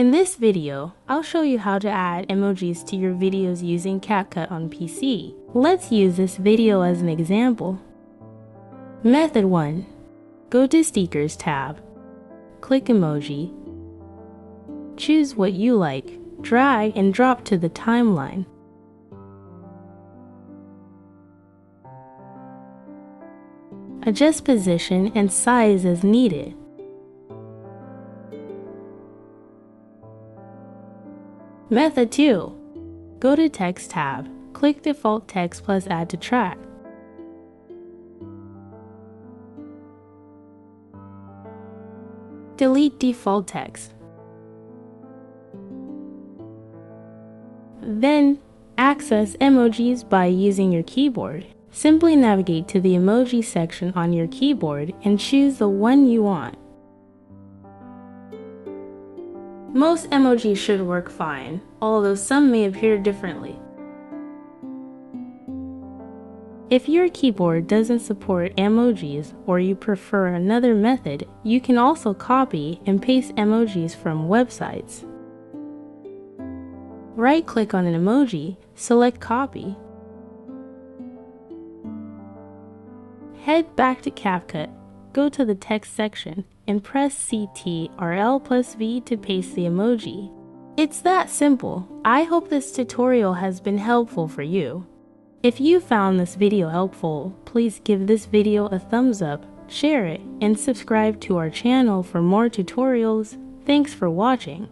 In this video, I'll show you how to add emojis to your videos using CapCut on PC. Let's use this video as an example. Method 1. Go to Stickers tab. Click Emoji. Choose what you like. Drag and drop to the timeline. Adjust position and size as needed. Method 2. Go to Text tab. Click Default Text plus Add to Track. Delete default text. Then, access emojis by using your keyboard. Simply navigate to the emoji section on your keyboard and choose the one you want. Most emojis should work fine, although some may appear differently. If your keyboard doesn't support emojis or you prefer another method, you can also copy and paste emojis from websites. Right-click on an emoji, select Copy. Head back to CapCut, go to the text section, and press CTRL plus V to paste the emoji. It's that simple. I hope this tutorial has been helpful for you. If you found this video helpful, please give this video a thumbs up, share it, and subscribe to our channel for more tutorials. Thanks for watching.